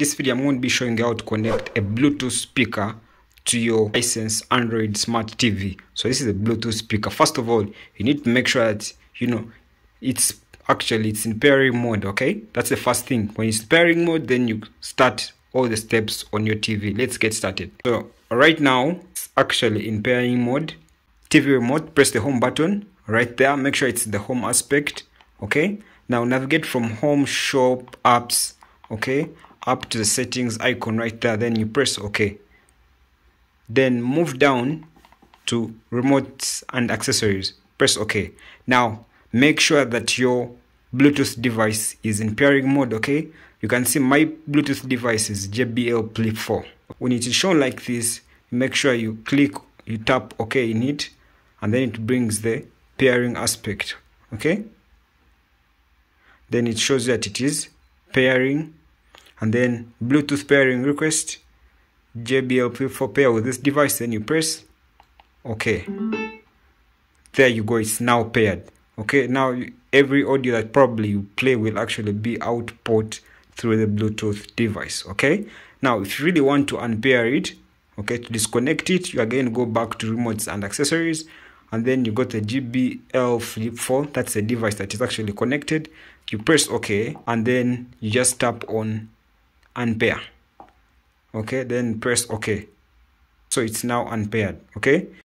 In this video, I'm going to be showing you how to connect a Bluetooth speaker to your Hisense Android Smart TV. So this is a Bluetooth speaker. First of all, you need to make sure that, you know, it's actually it's in pairing mode, okay? That's the first thing. When it's pairing mode, then you start all the steps on your TV. Let's get started. So right now, it's actually in pairing mode. TV remote, press the home button right there. Make sure it's the home aspect, okay? Now navigate from home, shop, apps, okay? Up to the settings icon right there. Then you press okay. Then move down to remotes and accessories. Press OK. Now, make sure that your Bluetooth device is in pairing mode, okay? You can see my Bluetooth device is JBL Flip 4. When it is shown like this, make sure you click, you tap OK in it, and then it brings the pairing aspect, okay? Then it shows that it is pairing, and then Bluetooth pairing request, JBL 4 pair with this device, then you press OK. There you go, it's now paired. Okay, now every audio that probably you play will actually be output through the Bluetooth device. Okay, now if you really want to unpair it, okay, to disconnect it, you again go back to remotes and accessories, and then you got the JBL Flip 4. That's a device that is actually connected. You press OK, and then you just tap on unpair. Okay, then press OK. So it's now unpaired. Okay,